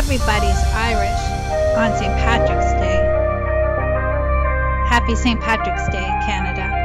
everybody's Irish on St. Patrick's Day. Happy St. Patrick's Day, Canada.